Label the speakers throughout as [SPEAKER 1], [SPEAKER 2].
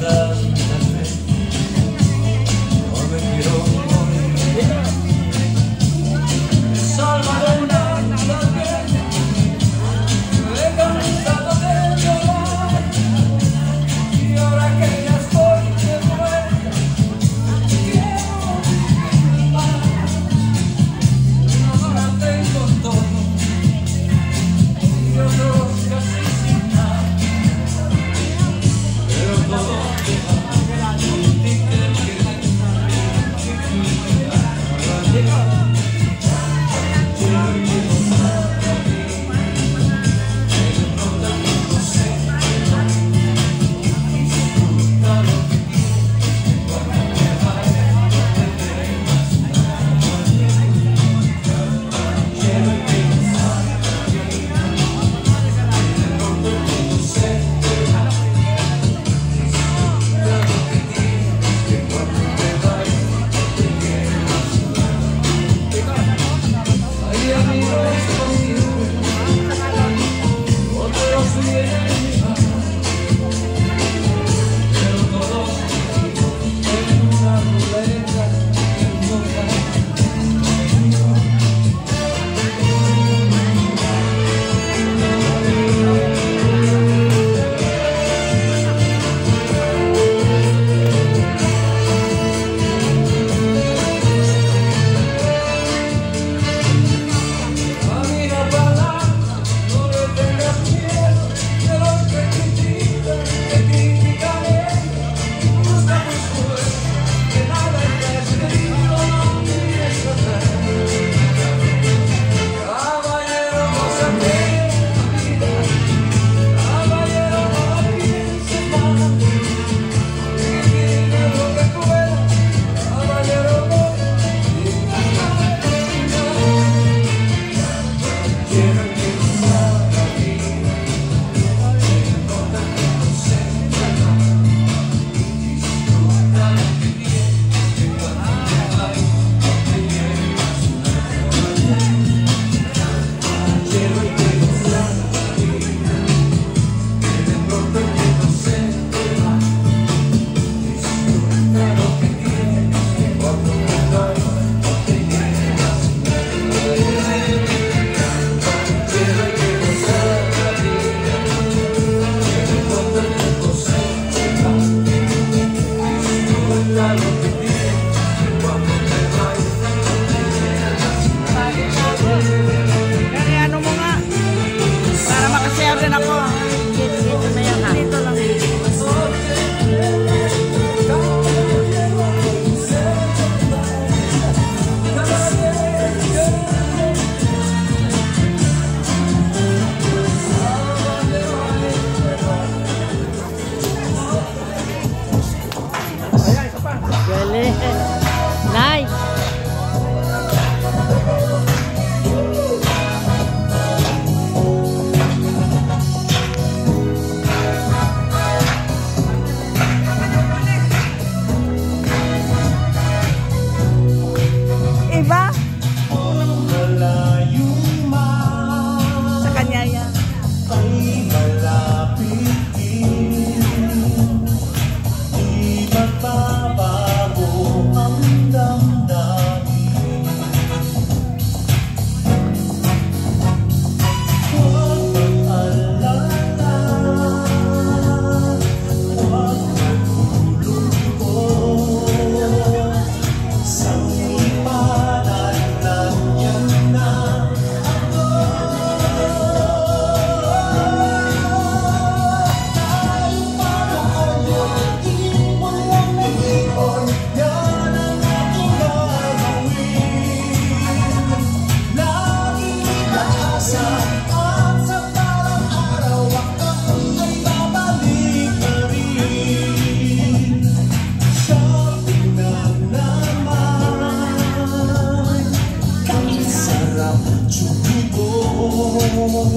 [SPEAKER 1] Camina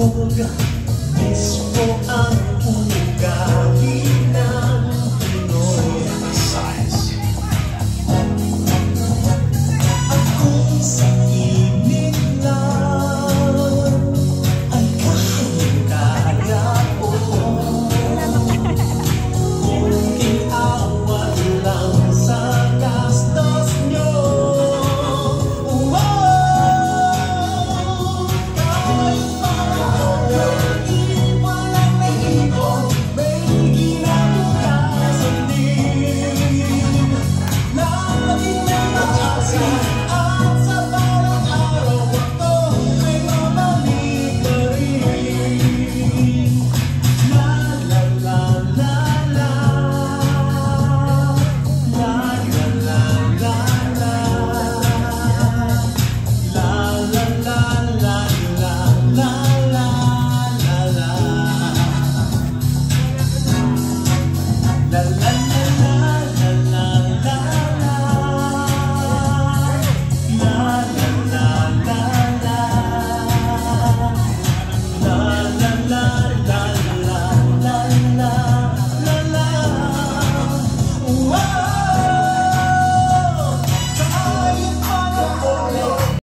[SPEAKER 1] Oh Bubblegum.
[SPEAKER 2] la la